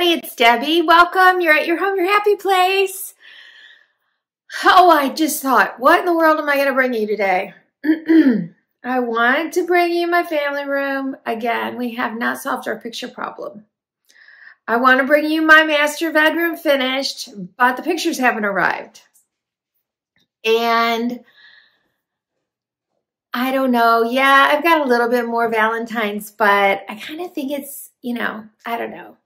everybody. It's Debbie. Welcome. You're at your home, your happy place. Oh, I just thought, what in the world am I going to bring you today? I wanted to bring you my family room. Again, we have not solved our picture problem. I want to bring you my master bedroom finished, but the pictures haven't arrived. And I don't know. Yeah, I've got a little bit more Valentine's, but I kind of think it's, you know, I don't know.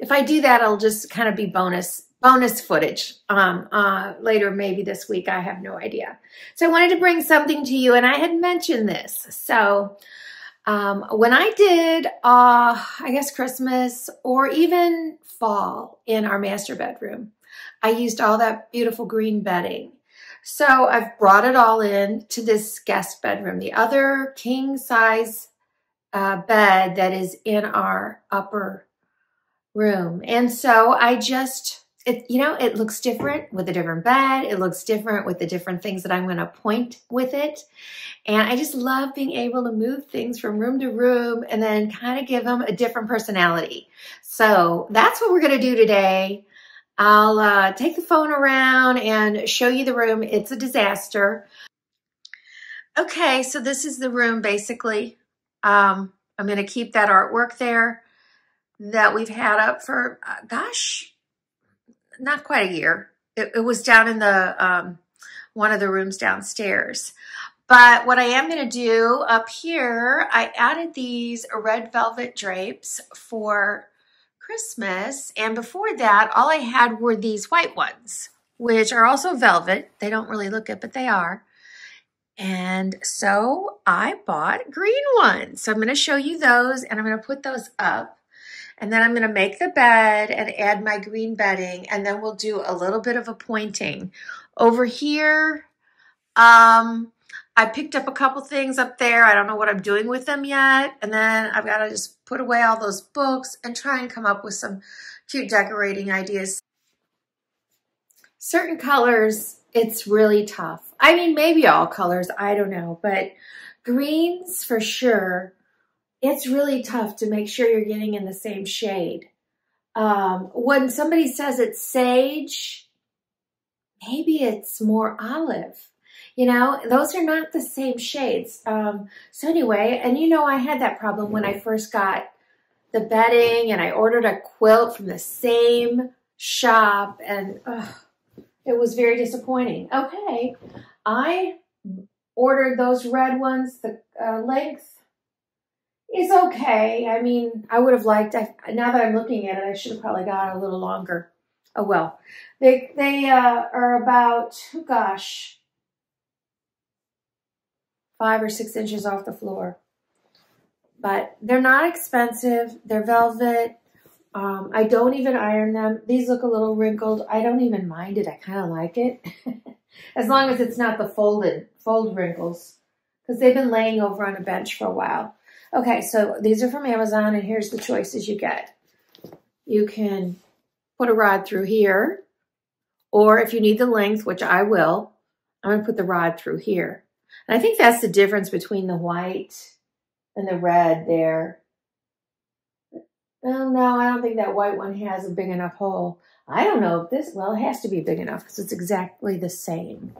If I do that, it'll just kind of be bonus bonus footage um, uh, later, maybe this week. I have no idea. So I wanted to bring something to you, and I had mentioned this. So um, when I did, uh, I guess Christmas or even fall in our master bedroom, I used all that beautiful green bedding. So I've brought it all in to this guest bedroom, the other king size uh, bed that is in our upper room. And so I just it, you know, it looks different with a different bed. It looks different with the different things that I'm going to point with it. And I just love being able to move things from room to room and then kind of give them a different personality. So that's what we're going to do today. I'll uh, take the phone around and show you the room. It's a disaster. Okay, so this is the room basically. Um, I'm going to keep that artwork there that we've had up for, uh, gosh, not quite a year. It, it was down in the um, one of the rooms downstairs. But what I am going to do up here, I added these red velvet drapes for Christmas. And before that, all I had were these white ones, which are also velvet. They don't really look it, but they are. And so I bought green ones. So I'm going to show you those and I'm going to put those up. And then I'm going to make the bed and add my green bedding. And then we'll do a little bit of a pointing. Over here, um, I picked up a couple things up there. I don't know what I'm doing with them yet. And then I've got to just put away all those books and try and come up with some cute decorating ideas. Certain colors, it's really tough. I mean, maybe all colors, I don't know. But greens for sure it's really tough to make sure you're getting in the same shade. Um, when somebody says it's sage, maybe it's more olive. You know, those are not the same shades. Um, so anyway, and you know, I had that problem when I first got the bedding and I ordered a quilt from the same shop and it was very disappointing. Okay, I ordered those red ones, the uh, length is okay. I mean, I would have liked, I, now that I'm looking at it, I should have probably got a little longer. Oh well. They, they uh, are about, gosh, five or six inches off the floor. But they're not expensive. They're velvet. Um, I don't even iron them. These look a little wrinkled. I don't even mind it. I kind of like it. as long as it's not the folded, fold wrinkles. Because they've been laying over on a bench for a while. Okay, so these are from Amazon, and here's the choices you get. You can put a rod through here, or if you need the length, which I will, I'm going to put the rod through here. And I think that's the difference between the white and the red there. Well, no, I don't think that white one has a big enough hole. I don't know if this, well, it has to be big enough because it's exactly the same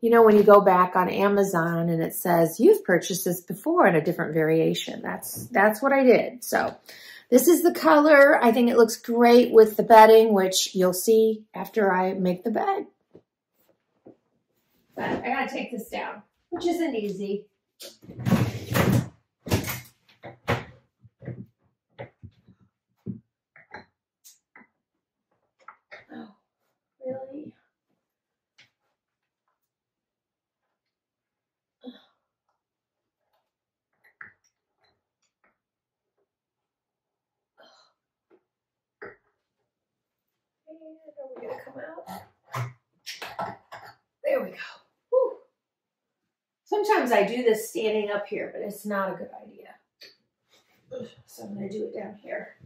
you know, when you go back on Amazon and it says you've purchased this before in a different variation. That's, that's what I did. So this is the color. I think it looks great with the bedding, which you'll see after I make the bed. But I gotta take this down, which isn't easy. are we going to come out? There we go. Whew. Sometimes I do this standing up here, but it's not a good idea. So I'm going to do it down here.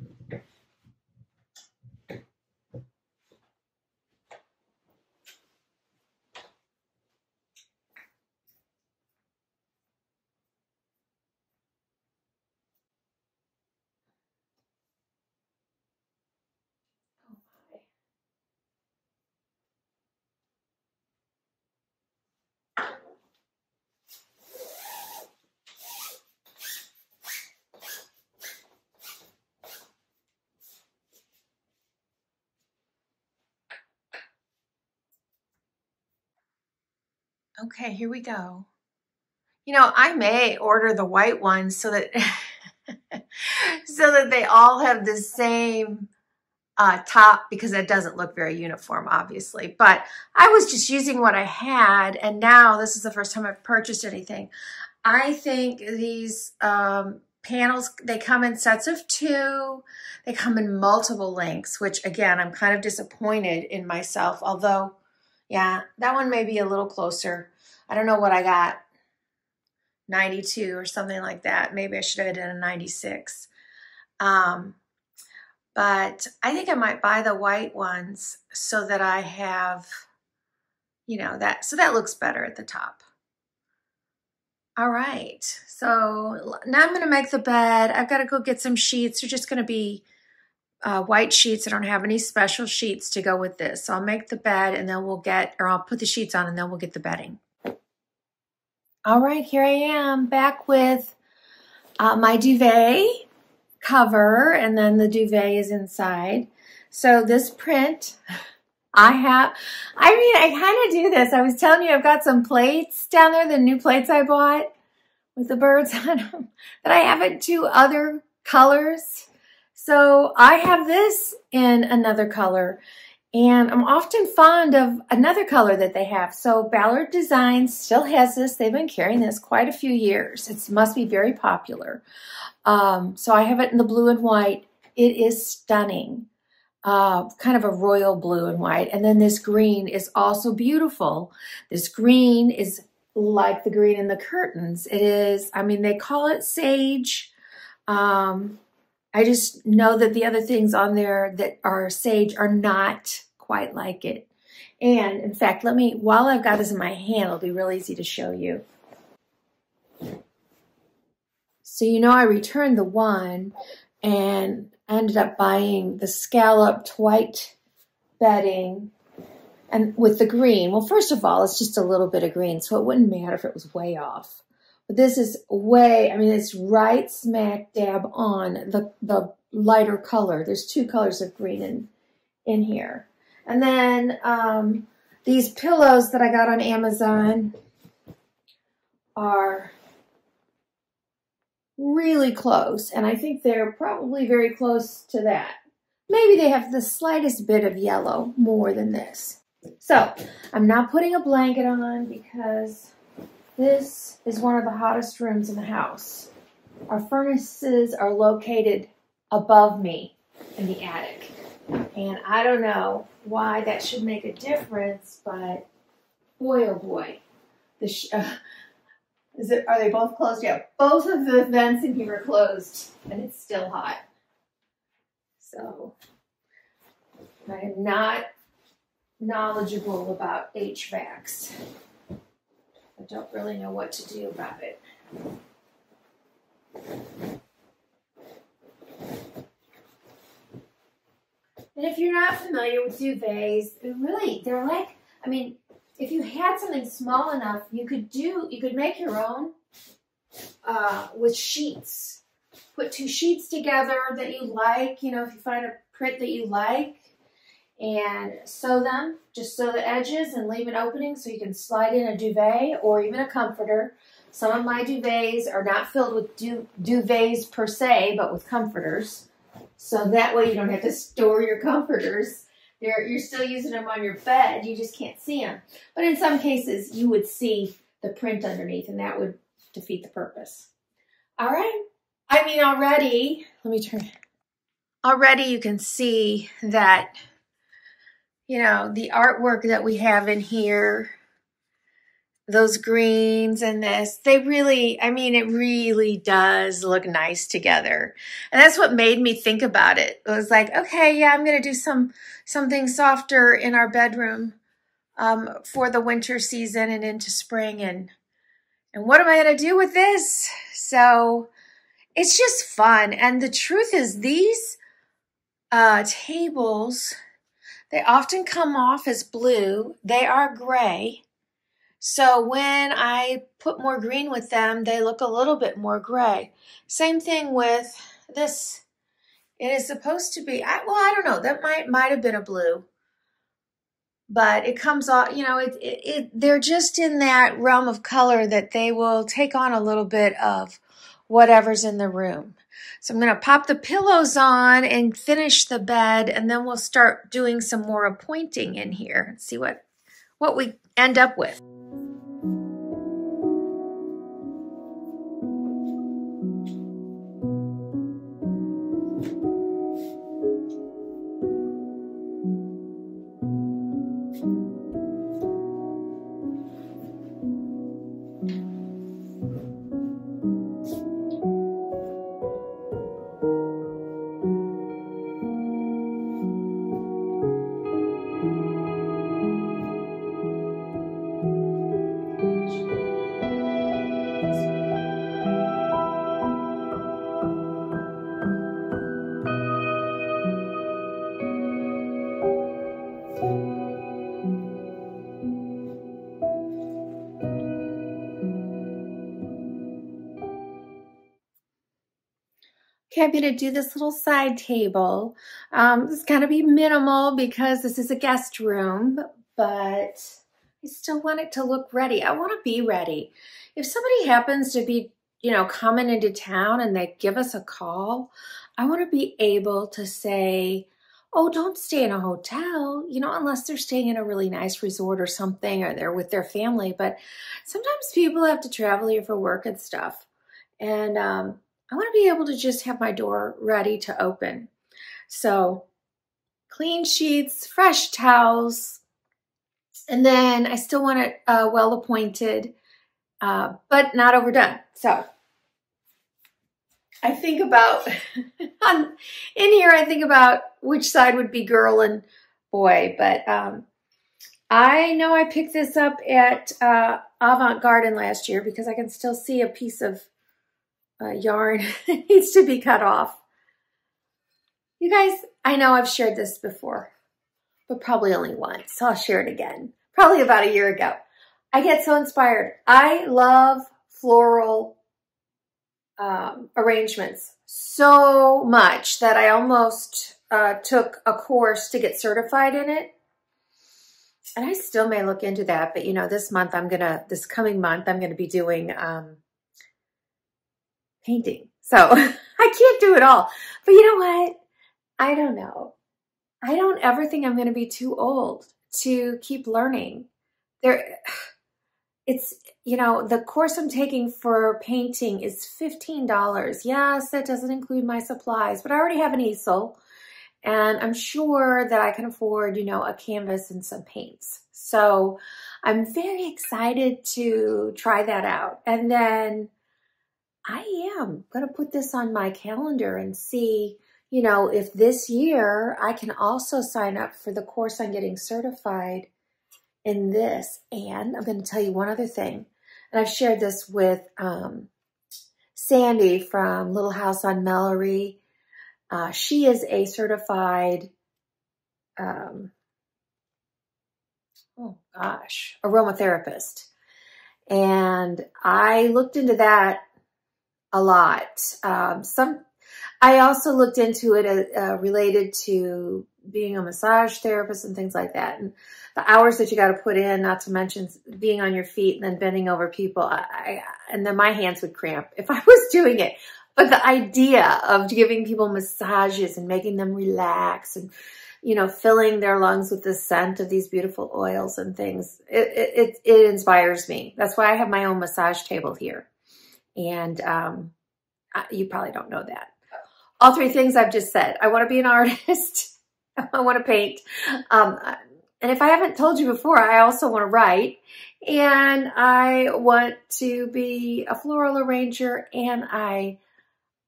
Okay, here we go. You know, I may order the white ones so that so that they all have the same uh, top because that doesn't look very uniform, obviously. But I was just using what I had, and now this is the first time I've purchased anything. I think these um, panels, they come in sets of two. They come in multiple lengths, which again, I'm kind of disappointed in myself. Although, yeah, that one may be a little closer. I don't know what I got, 92 or something like that. Maybe I should have done a 96. Um, but I think I might buy the white ones so that I have, you know, that, so that looks better at the top. All right, so now I'm gonna make the bed. I've gotta go get some sheets. They're just gonna be uh, white sheets. I don't have any special sheets to go with this. So I'll make the bed and then we'll get, or I'll put the sheets on and then we'll get the bedding. All right, here I am back with uh, my duvet cover and then the duvet is inside. So this print, I have, I mean, I kind of do this. I was telling you, I've got some plates down there, the new plates I bought with the birds on them that I have in two other colors. So I have this in another color and I'm often fond of another color that they have. So Ballard Designs still has this. They've been carrying this quite a few years. It must be very popular. Um, so I have it in the blue and white. It is stunning. Uh, kind of a royal blue and white. And then this green is also beautiful. This green is like the green in the curtains. It is, I mean, they call it sage. Um, I just know that the other things on there that are sage are not quite like it. And in fact, let me, while I've got this in my hand, it'll be real easy to show you. So you know I returned the one and ended up buying the scalloped white bedding and with the green. Well, first of all, it's just a little bit of green, so it wouldn't matter if it was way off. But this is way, I mean, it's right smack dab on the, the lighter color. There's two colors of green in, in here. And then um, these pillows that I got on Amazon are really close. And I think they're probably very close to that. Maybe they have the slightest bit of yellow more than this. So I'm not putting a blanket on because this is one of the hottest rooms in the house. Our furnaces are located above me in the attic. And I don't know why that should make a difference, but boy, oh boy, the uh, is it? Are they both closed? Yeah, both of the vents in here are closed, and it's still hot. So I am not knowledgeable about HVACs. I don't really know what to do about it. And if you're not familiar with duvets, really, they're like, I mean, if you had something small enough, you could do, you could make your own uh, with sheets. Put two sheets together that you like, you know, if you find a print that you like, and sew them, just sew the edges and leave an opening so you can slide in a duvet or even a comforter. Some of my duvets are not filled with du duvets per se, but with comforters. So that way you don't have to store your comforters. They're, you're still using them on your bed. You just can't see them. But in some cases, you would see the print underneath, and that would defeat the purpose. All right. I mean, already, let me turn. Already you can see that, you know, the artwork that we have in here those greens and this they really i mean it really does look nice together. And that's what made me think about it. It was like okay yeah i'm going to do some something softer in our bedroom um, for the winter season and into spring. And and what am i going to do with this? So it's just fun. And the truth is these uh, tables they often come off as blue they are gray so when I put more green with them, they look a little bit more gray. Same thing with this. It is supposed to be, I, well, I don't know. That might, might have been a blue. but it comes off, you know, it, it, it, they're just in that realm of color that they will take on a little bit of whatever's in the room. So I'm going to pop the pillows on and finish the bed, and then we'll start doing some more appointing in here and see what, what we end up with. Going to do this little side table. Um, it's going to be minimal because this is a guest room, but I still want it to look ready. I want to be ready. If somebody happens to be, you know, coming into town and they give us a call, I want to be able to say, oh, don't stay in a hotel, you know, unless they're staying in a really nice resort or something or they're with their family. But sometimes people have to travel here for work and stuff. And um, I want to be able to just have my door ready to open. So clean sheets, fresh towels, and then I still want it uh, well appointed, uh, but not overdone. So I think about, in here, I think about which side would be girl and boy, but um, I know I picked this up at uh, Avant Garden last year because I can still see a piece of uh, yarn needs to be cut off. You guys, I know I've shared this before, but probably only once. So I'll share it again. Probably about a year ago. I get so inspired. I love floral um, arrangements so much that I almost uh, took a course to get certified in it. And I still may look into that, but you know, this month I'm gonna, this coming month, I'm gonna be doing um, painting. So I can't do it all. But you know what? I don't know. I don't ever think I'm going to be too old to keep learning. There, it's, you know, the course I'm taking for painting is $15. Yes, that doesn't include my supplies, but I already have an easel and I'm sure that I can afford, you know, a canvas and some paints. So I'm very excited to try that out. And then I am going to put this on my calendar and see, you know, if this year I can also sign up for the course on getting certified in this. And I'm going to tell you one other thing. And I've shared this with um, Sandy from Little House on Mallory. Uh, she is a certified, um, oh gosh, aromatherapist. And I looked into that a lot. Um, some, I also looked into it uh, uh, related to being a massage therapist and things like that. And the hours that you got to put in, not to mention being on your feet and then bending over people. I, and then my hands would cramp if I was doing it. But the idea of giving people massages and making them relax and, you know, filling their lungs with the scent of these beautiful oils and things, it, it, it inspires me. That's why I have my own massage table here. And um, you probably don't know that. All three things I've just said. I want to be an artist. I want to paint. Um, and if I haven't told you before, I also want to write. And I want to be a floral arranger. And I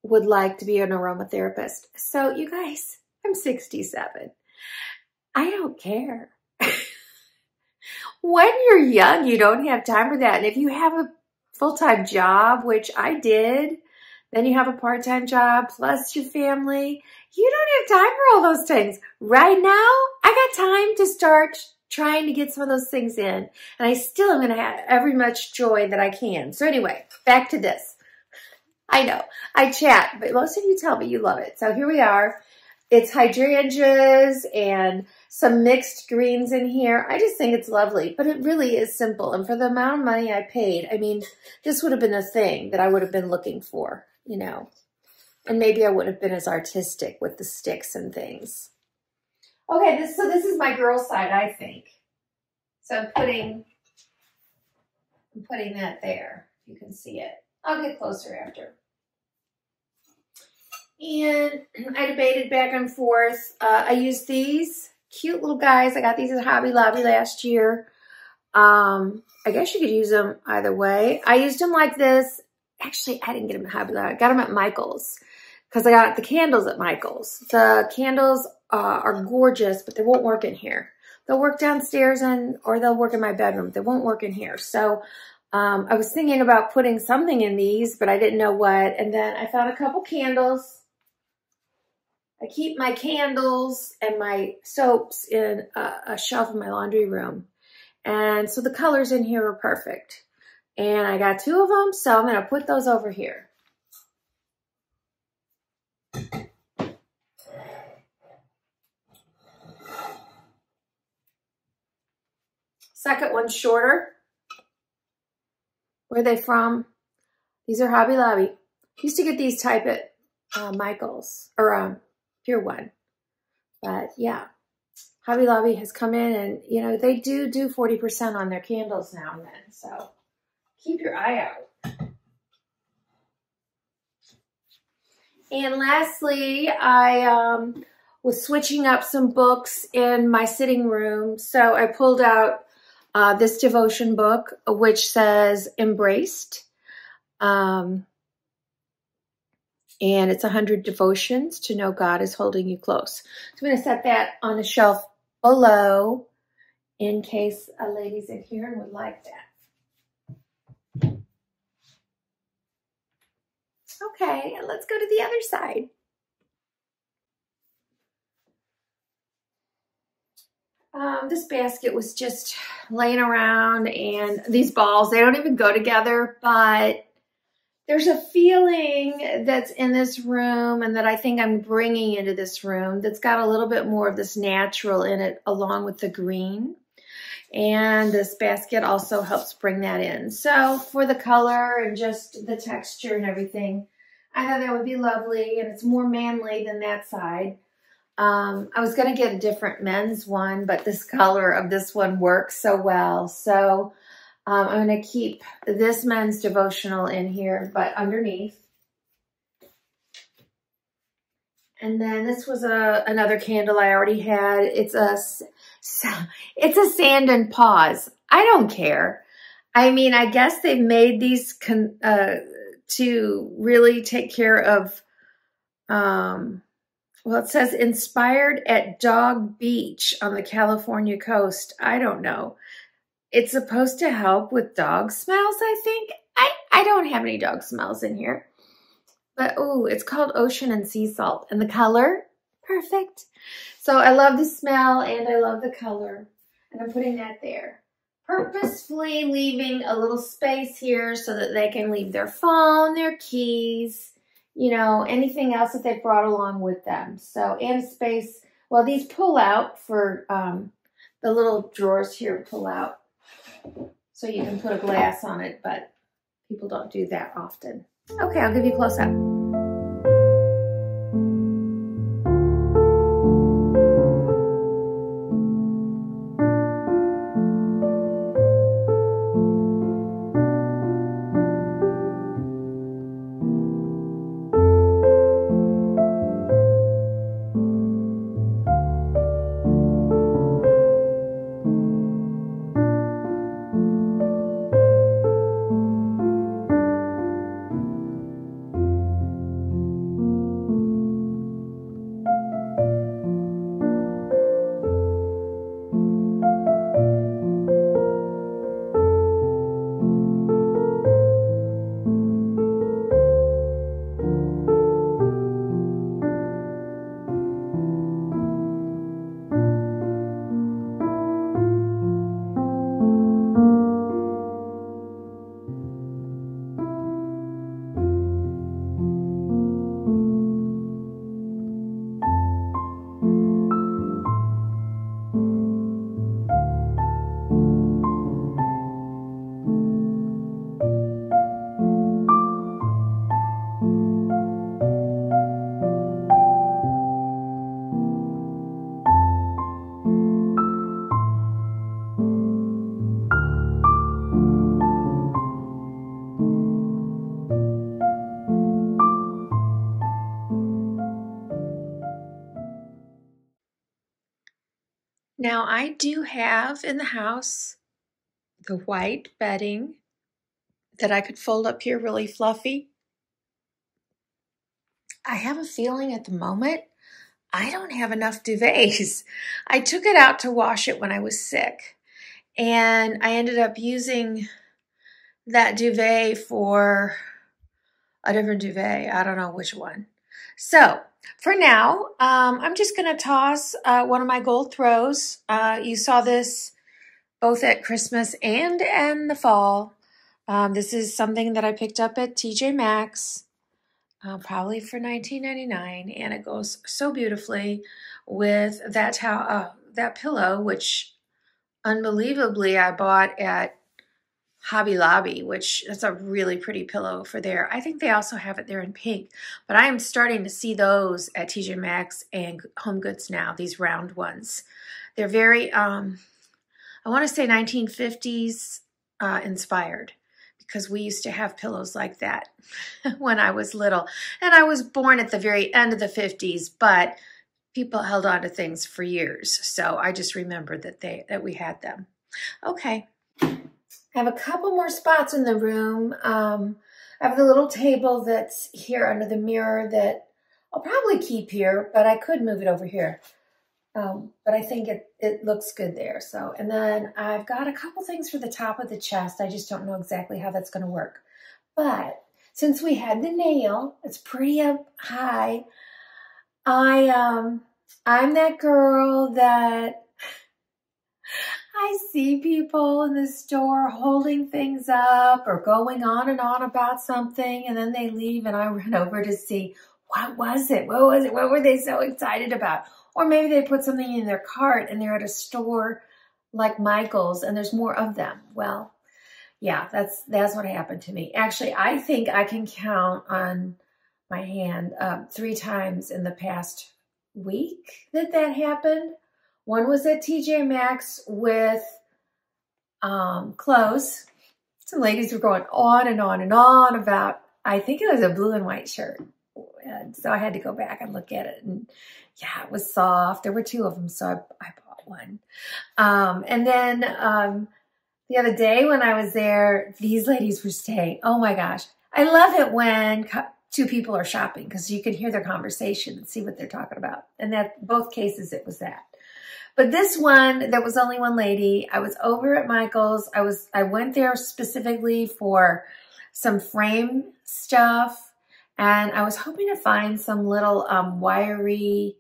would like to be an aromatherapist. So you guys, I'm 67. I don't care. when you're young, you don't have time for that. And if you have a full-time job, which I did, then you have a part-time job plus your family. You don't have time for all those things. Right now, I got time to start trying to get some of those things in. And I still am going to have every much joy that I can. So anyway, back to this. I know I chat, but most of you tell me you love it. So here we are. it's hydrangeas and some mixed greens in here. I just think it's lovely, but it really is simple. And for the amount of money I paid, I mean, this would have been a thing that I would have been looking for, you know. And maybe I wouldn't have been as artistic with the sticks and things. Okay, this, so this is my girl side, I think. So I'm putting, I'm putting that there. You can see it. I'll get closer after. And I debated back and forth. Uh, I used these cute little guys. I got these at Hobby Lobby last year. Um, I guess you could use them either way. I used them like this. Actually, I didn't get them at Hobby Lobby. I got them at Michael's because I got the candles at Michael's. The candles uh, are gorgeous, but they won't work in here. They'll work downstairs and or they'll work in my bedroom. They won't work in here. So um, I was thinking about putting something in these, but I didn't know what. And then I found a couple candles. I keep my candles and my soaps in a, a shelf in my laundry room. And so the colors in here are perfect. And I got two of them, so I'm going to put those over here. Second one's shorter. Where are they from? These are Hobby Lobby. Used to get these type at uh, Michael's or um, Pier One. But yeah, Hobby Lobby has come in and, you know, they do do 40% on their candles now and then. So keep your eye out. And lastly, I um, was switching up some books in my sitting room. So I pulled out uh, this devotion book, which says Embraced. Um, and it's 100 devotions to know God is holding you close. So I'm going to set that on the shelf below in case a lady's in here and would like that. Okay, let's go to the other side. Um, this basket was just laying around and these balls, they don't even go together, but there's a feeling that's in this room and that I think I'm bringing into this room that's got a little bit more of this natural in it along with the green. And this basket also helps bring that in. So for the color and just the texture and everything, I thought that would be lovely and it's more manly than that side. Um, I was going to get a different men's one, but this color of this one works so well. So um, I'm going to keep this men's devotional in here, but underneath. And then this was a another candle I already had. It's a it's a sand and paws. I don't care. I mean, I guess they've made these con, uh, to really take care of um, well, it says inspired at Dog Beach on the California coast. I don't know. It's supposed to help with dog smells, I think. I, I don't have any dog smells in here. But, oh, it's called Ocean and Sea Salt. And the color, perfect. So I love the smell and I love the color. And I'm putting that there. Purposefully leaving a little space here so that they can leave their phone, their keys, you know, anything else that they brought along with them. So, and space, well, these pull out for um, the little drawers here pull out. So you can put a glass on it, but people don't do that often. Okay, I'll give you a close up. I do have in the house the white bedding that I could fold up here really fluffy. I have a feeling at the moment I don't have enough duvets. I took it out to wash it when I was sick and I ended up using that duvet for a different duvet. I don't know which one. So for now, um, I'm just going to toss uh, one of my gold throws. Uh, you saw this both at Christmas and in the fall. Um, this is something that I picked up at TJ Maxx, uh, probably for 19.99, and it goes so beautifully with that uh, that pillow, which unbelievably I bought at Hobby Lobby, which that's a really pretty pillow for there. I think they also have it there in pink, but I am starting to see those at TJ Maxx and Home Goods now, these round ones. They're very, um, I want to say 1950s uh, inspired because we used to have pillows like that when I was little. And I was born at the very end of the 50s, but people held on to things for years. So I just remember that they that we had them. Okay. I have a couple more spots in the room. Um, I have the little table that's here under the mirror that I'll probably keep here, but I could move it over here. Um, but I think it, it looks good there. So, and then I've got a couple things for the top of the chest. I just don't know exactly how that's going to work. But since we had the nail, it's pretty up high. I, um, I'm that girl that I see people in the store holding things up or going on and on about something and then they leave and I run over to see what was it? What was it? What were they so excited about? Or maybe they put something in their cart and they're at a store like Michael's and there's more of them. Well, yeah, that's that's what happened to me. Actually, I think I can count on my hand um, three times in the past week that that happened. One was at TJ Maxx with um, clothes. Some ladies were going on and on and on about, I think it was a blue and white shirt. And so I had to go back and look at it. And yeah, it was soft. There were two of them, so I, I bought one. Um, and then um, the other day when I was there, these ladies were saying, oh my gosh, I love it when two people are shopping because you can hear their conversation and see what they're talking about. And that both cases, it was that. But this one, there was only one lady. I was over at Michael's. I was I went there specifically for some frame stuff, and I was hoping to find some little um, wiry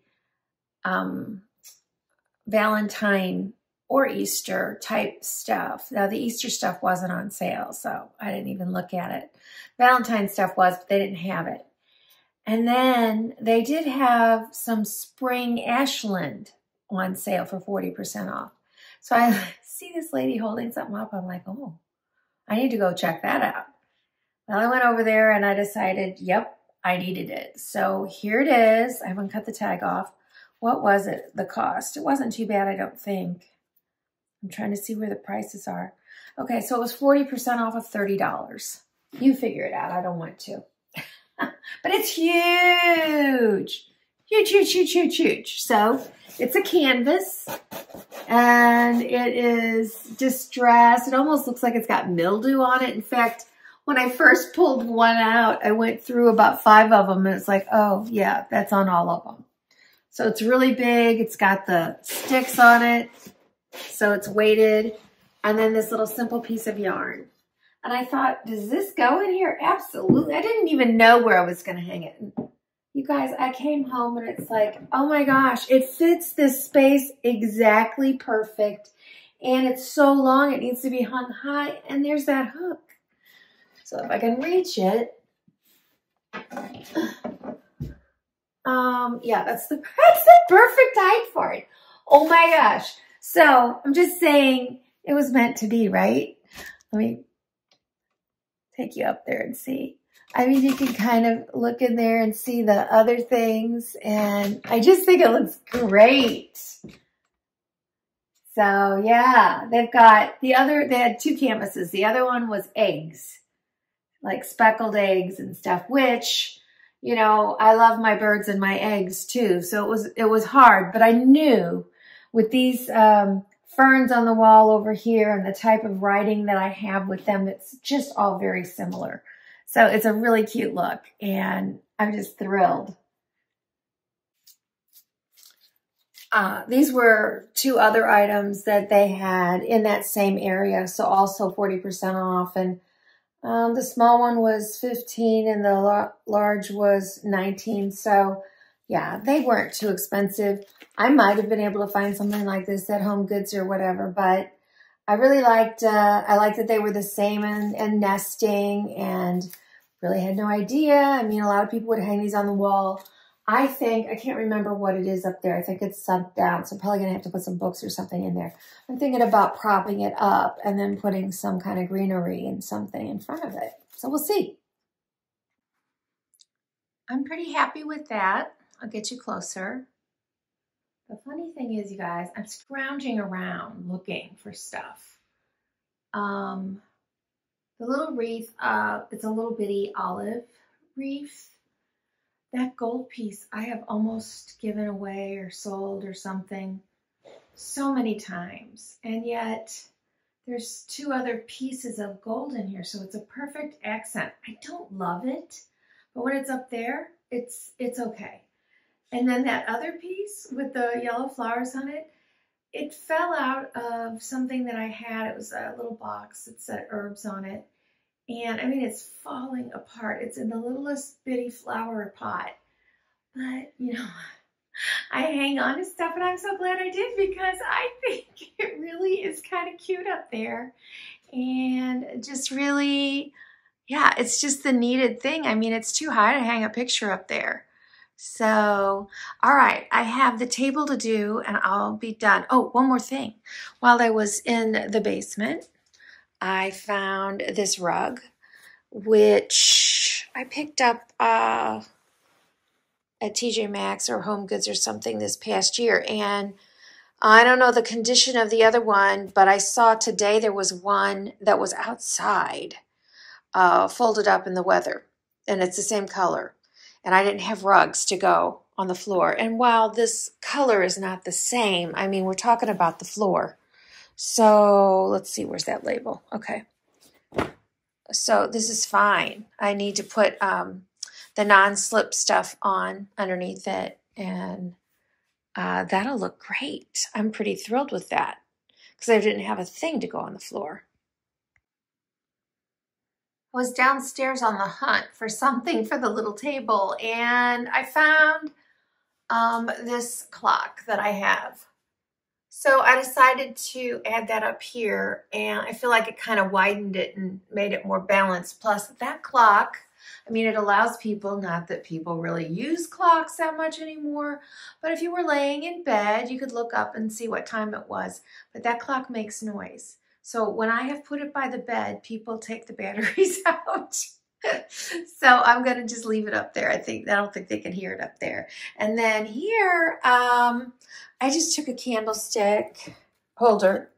um, Valentine or Easter type stuff. Now the Easter stuff wasn't on sale, so I didn't even look at it. Valentine stuff was, but they didn't have it. And then they did have some spring Ashland on sale for 40% off. So I see this lady holding something up. I'm like, oh, I need to go check that out. Well, I went over there and I decided, yep, I needed it. So here it is. I haven't cut the tag off. What was it, the cost? It wasn't too bad, I don't think. I'm trying to see where the prices are. Okay, so it was 40% off of $30. You figure it out. I don't want to. but it's huge. Huge, huge, huge, huge, huge. So it's a canvas and it is distressed. It almost looks like it's got mildew on it. In fact, when I first pulled one out, I went through about five of them and it's like, oh yeah, that's on all of them. So it's really big. It's got the sticks on it. So it's weighted. And then this little simple piece of yarn. And I thought, does this go in here? Absolutely. I didn't even know where I was going to hang it. You guys, I came home and it's like, oh my gosh, it fits this space exactly perfect. And it's so long, it needs to be hung high. And there's that hook. So if I can reach it, um, yeah, that's the, that's the perfect height for it. Oh my gosh. So I'm just saying it was meant to be, right? Let me take you up there and see. I mean, you can kind of look in there and see the other things. And I just think it looks great. So yeah, they've got the other, they had two canvases. The other one was eggs, like speckled eggs and stuff, which, you know, I love my birds and my eggs too. So it was, it was hard, but I knew with these um, ferns on the wall over here and the type of writing that I have with them, it's just all very similar. So it's a really cute look and I'm just thrilled. Uh, these were two other items that they had in that same area. So also 40% off. And um, the small one was 15 and the large was 19. So yeah, they weren't too expensive. I might have been able to find something like this at Home Goods or whatever, but I really liked, uh, I liked that they were the same and, and nesting and really had no idea. I mean, a lot of people would hang these on the wall. I think, I can't remember what it is up there. I think it's sunk down. So I'm probably going to have to put some books or something in there. I'm thinking about propping it up and then putting some kind of greenery and something in front of it. So we'll see. I'm pretty happy with that. I'll get you closer. The funny thing is, you guys, I'm scrounging around looking for stuff. Um, the little wreath, uh, it's a little bitty olive wreath. That gold piece I have almost given away or sold or something so many times. And yet there's two other pieces of gold in here. So it's a perfect accent. I don't love it, but when it's up there, it's, it's okay. And then that other piece with the yellow flowers on it, it fell out of something that I had. It was a little box that said herbs on it. And I mean, it's falling apart. It's in the littlest bitty flower pot. But, you know, I hang on to stuff and I'm so glad I did because I think it really is kind of cute up there. And just really, yeah, it's just the needed thing. I mean, it's too high to hang a picture up there. So, all right, I have the table to do and I'll be done. Oh, one more thing. While I was in the basement, I found this rug, which I picked up uh, at TJ Maxx or Home Goods or something this past year. And I don't know the condition of the other one, but I saw today there was one that was outside, uh, folded up in the weather, and it's the same color and I didn't have rugs to go on the floor. And while this color is not the same, I mean, we're talking about the floor. So let's see, where's that label? Okay. So this is fine. I need to put um, the non-slip stuff on underneath it and uh, that'll look great. I'm pretty thrilled with that because I didn't have a thing to go on the floor was downstairs on the hunt for something for the little table and I found um, this clock that I have. So I decided to add that up here and I feel like it kind of widened it and made it more balanced. Plus that clock, I mean, it allows people, not that people really use clocks that much anymore, but if you were laying in bed, you could look up and see what time it was. But that clock makes noise. So when I have put it by the bed, people take the batteries out. so I'm going to just leave it up there. I think, I don't think they can hear it up there. And then here, um, I just took a candlestick holder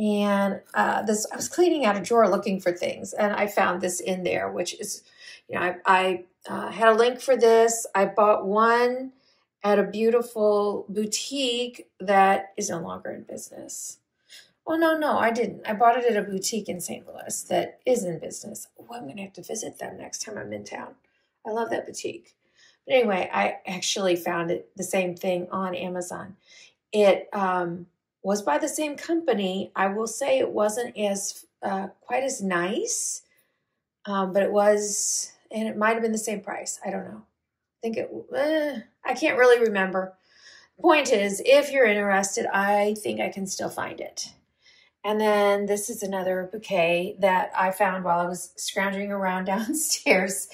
and uh, this, I was cleaning out a drawer looking for things and I found this in there, which is, you know, I, I uh, had a link for this. I bought one at a beautiful boutique that is no longer in business. Oh, no, no, I didn't. I bought it at a boutique in St. Louis that is in business. Oh, I'm going to have to visit them next time I'm in town. I love that boutique. But anyway, I actually found it the same thing on Amazon. It um, was by the same company. I will say it wasn't as uh, quite as nice, um, but it was, and it might have been the same price. I don't know. I think it, eh, I can't really remember. Point is, if you're interested, I think I can still find it. And then this is another bouquet that I found while I was scrounging around downstairs.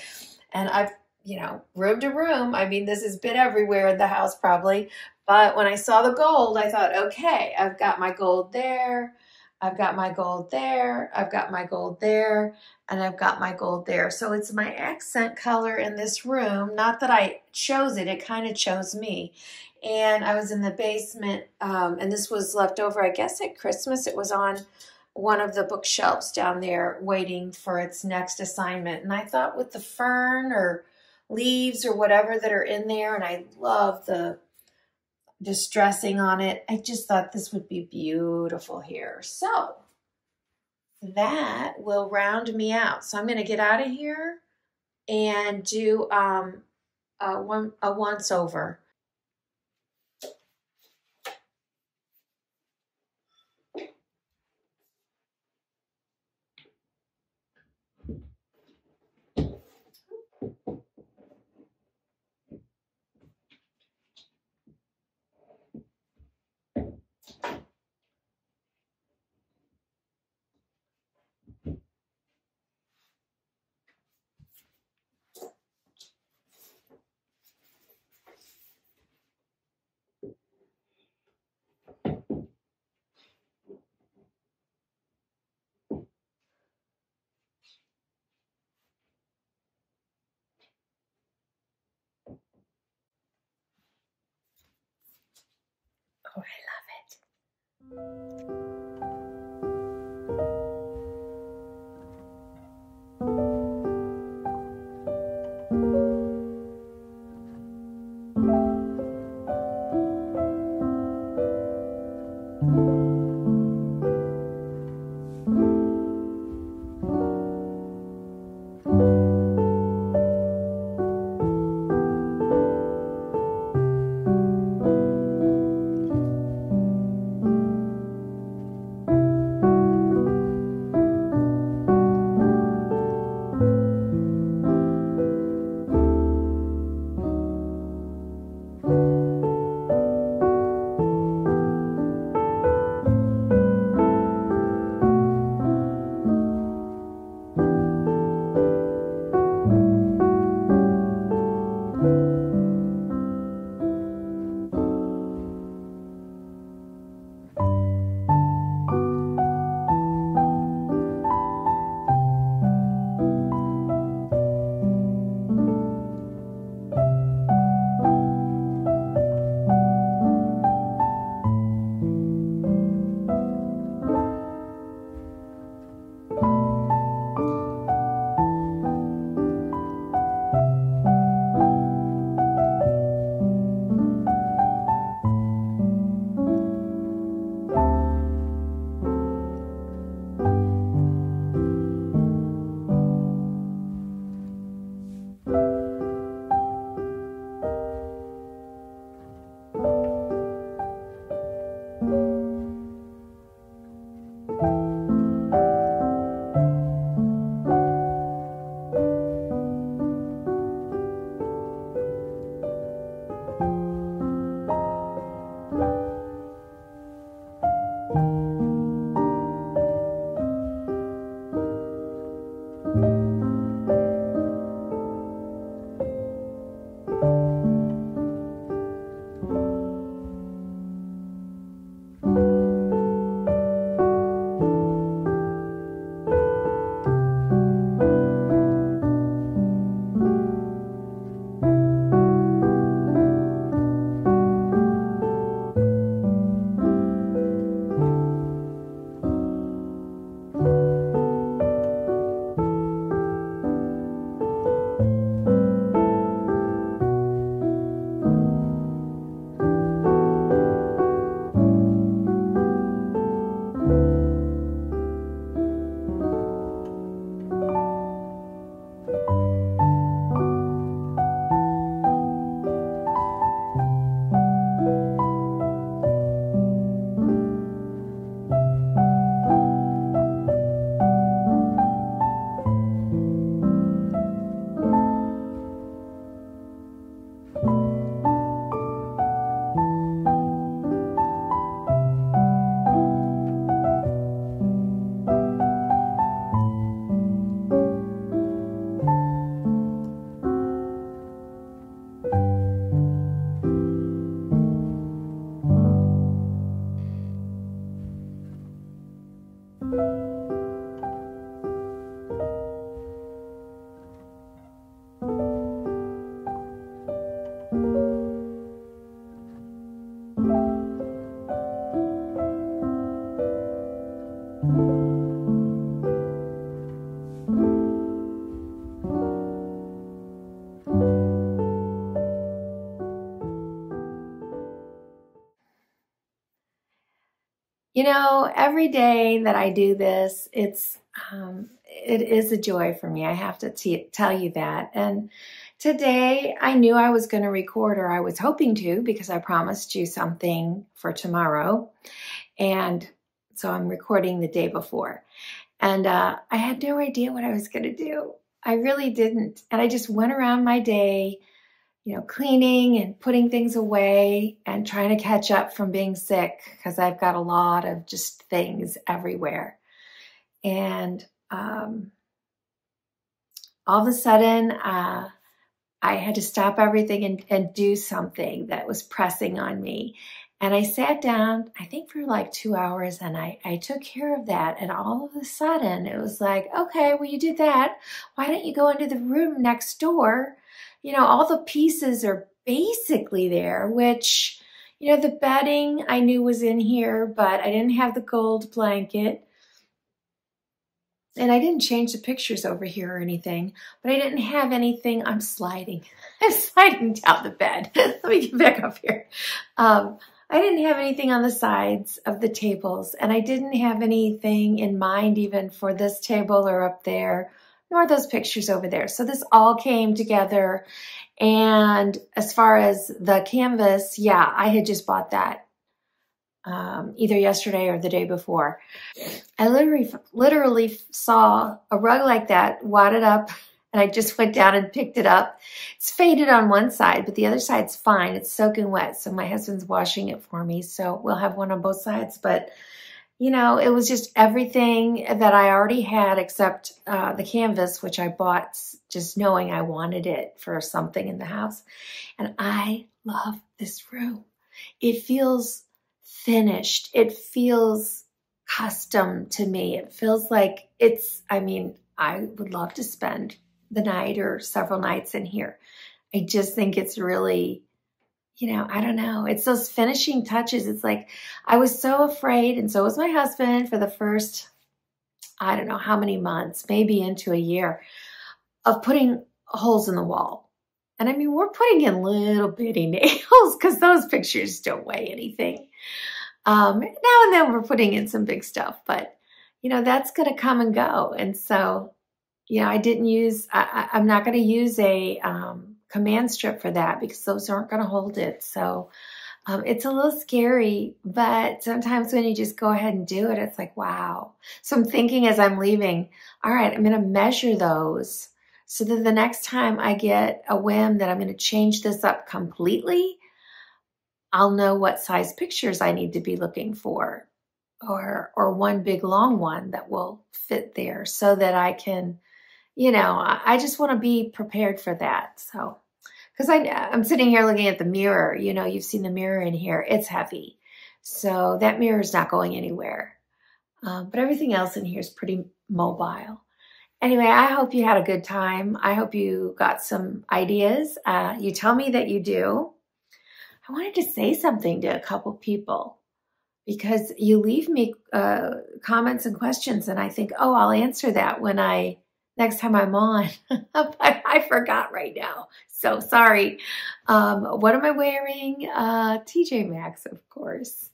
And I've, you know, room to room. I mean, this has been everywhere in the house probably. But when I saw the gold, I thought, okay, I've got my gold there. I've got my gold there. I've got my gold there. And I've got my gold there. So it's my accent color in this room. Not that I chose it. It kind of chose me and I was in the basement, um, and this was left over, I guess, at Christmas. It was on one of the bookshelves down there waiting for its next assignment. And I thought with the fern or leaves or whatever that are in there, and I love the distressing on it. I just thought this would be beautiful here. So that will round me out. So I'm going to get out of here and do um, a, one, a once over. Oh, I love it. You know, every day that I do this, it's, um, it is a joy for me. I have to t- tell you that. And today I knew I was going to record, or I was hoping to, because I promised you something for tomorrow. And so I'm recording the day before. And uh, I had no idea what I was going to do. I really didn't. And I just went around my day, you know, cleaning and putting things away and trying to catch up from being sick because I've got a lot of just things everywhere. And um, all of a sudden, uh, I had to stop everything and, and do something that was pressing on me. And I sat down, I think for like two hours, and I, I took care of that. And all of a sudden, it was like, okay, well, you did that. Why don't you go into the room next door? You know, all the pieces are basically there, which, you know, the bedding I knew was in here, but I didn't have the gold blanket. And I didn't change the pictures over here or anything, but I didn't have anything. I'm sliding. I'm sliding down the bed. Let me get back up here. Um, I didn't have anything on the sides of the tables, and I didn't have anything in mind even for this table or up there, nor those pictures over there. So this all came together. And as far as the canvas, yeah, I had just bought that um, either yesterday or the day before. I literally, literally saw a rug like that wadded up and I just went down and picked it up. It's faded on one side, but the other side's fine. It's soaking wet. So my husband's washing it for me. So we'll have one on both sides. But, you know, it was just everything that I already had except uh, the canvas, which I bought just knowing I wanted it for something in the house. And I love this room. It feels finished. It feels custom to me. It feels like it's, I mean, I would love to spend the night or several nights in here. I just think it's really, you know, I don't know. It's those finishing touches. It's like I was so afraid, and so was my husband for the first, I don't know how many months, maybe into a year, of putting holes in the wall. And I mean, we're putting in little bitty nails because those pictures don't weigh anything. Um, now and then we're putting in some big stuff, but you know, that's going to come and go. And so you know, I didn't use, I, am not going to use a um, command strip for that because those aren't going to hold it. So um, it's a little scary, but sometimes when you just go ahead and do it, it's like, wow. So I'm thinking as I'm leaving, all right, I'm going to measure those so that the next time I get a whim that I'm going to change this up completely, I'll know what size pictures I need to be looking for or or one big long one that will fit there so that I can you know, I just want to be prepared for that. So, because I'm sitting here looking at the mirror, you know, you've seen the mirror in here, it's heavy. So that mirror is not going anywhere. Um, but everything else in here is pretty mobile. Anyway, I hope you had a good time. I hope you got some ideas. Uh, you tell me that you do. I wanted to say something to a couple people because you leave me uh, comments and questions, and I think, oh, I'll answer that when I next time I'm on. I, I, forgot right now. So sorry. Um, what am I wearing? Uh, TJ Maxx, of course.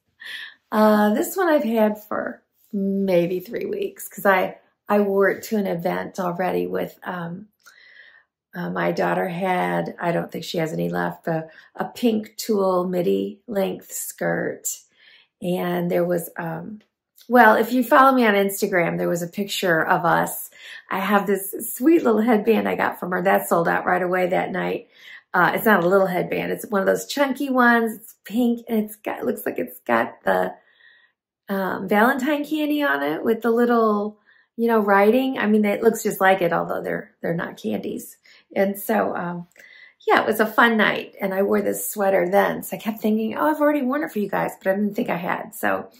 Uh, this one I've had for maybe three weeks because I, I wore it to an event already with um, uh, my daughter had, I don't think she has any left, a, a pink tulle midi length skirt. And there was, um, well, if you follow me on Instagram, there was a picture of us I have this sweet little headband I got from her. That sold out right away that night. Uh, it's not a little headband. It's one of those chunky ones. It's pink and it's got, it looks like it's got the um, Valentine candy on it with the little, you know, writing. I mean, it looks just like it, although they're, they're not candies. And so, um, yeah, it was a fun night. And I wore this sweater then. So I kept thinking, oh, I've already worn it for you guys, but I didn't think I had. So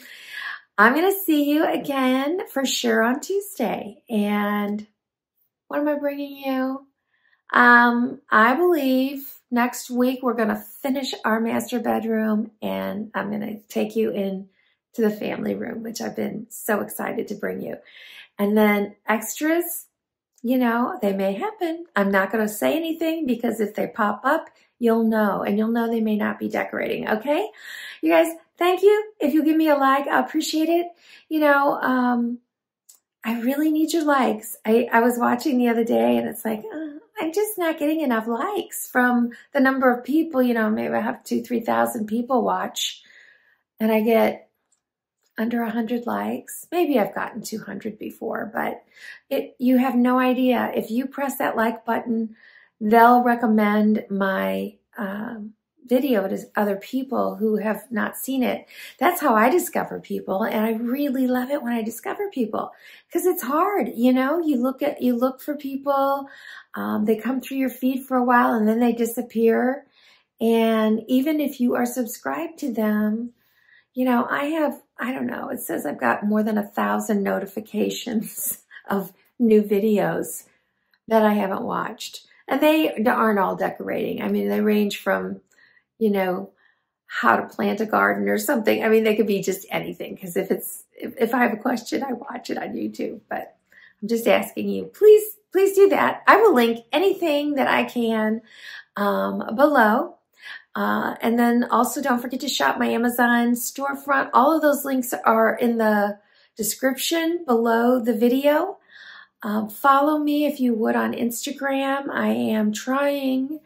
I'm going to see you again for sure on Tuesday. And what am I bringing you? Um, I believe next week we're going to finish our master bedroom and I'm going to take you in to the family room, which I've been so excited to bring you. And then extras, you know, they may happen. I'm not going to say anything because if they pop up, you'll know and you'll know they may not be decorating. Okay. You guys thank you. If you give me a like, I appreciate it. You know, um, I really need your likes. I, I was watching the other day and it's like, uh, I'm just not getting enough likes from the number of people, you know, maybe I have two, 3,000 people watch and I get under 100 likes. Maybe I've gotten 200 before, but it you have no idea. If you press that like button, they'll recommend my um, video to other people who have not seen it. That's how I discover people. And I really love it when I discover people because it's hard. You know, you look at, you look for people, um, they come through your feed for a while and then they disappear. And even if you are subscribed to them, you know, I have, I don't know, it says I've got more than a thousand notifications of new videos that I haven't watched. And they aren't all decorating. I mean, they range from you know, how to plant a garden or something. I mean, they could be just anything because if it's, if, if I have a question, I watch it on YouTube, but I'm just asking you, please, please do that. I will link anything that I can um, below. Uh, and then also don't forget to shop my Amazon storefront. All of those links are in the description below the video. Um, follow me if you would on Instagram. I am trying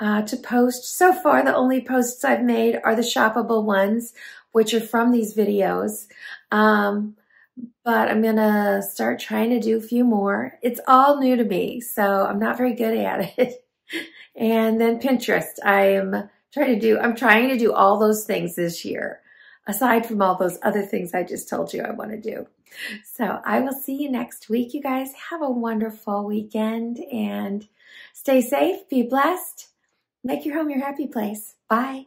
uh, to post. So far, the only posts I've made are the shoppable ones, which are from these videos. Um, but I'm going to start trying to do a few more. It's all new to me, so I'm not very good at it. and then Pinterest, I'm trying to do, I'm trying to do all those things this year, aside from all those other things I just told you I want to do. So I will see you next week. You guys have a wonderful weekend and stay safe, be blessed, Make your home your happy place. Bye.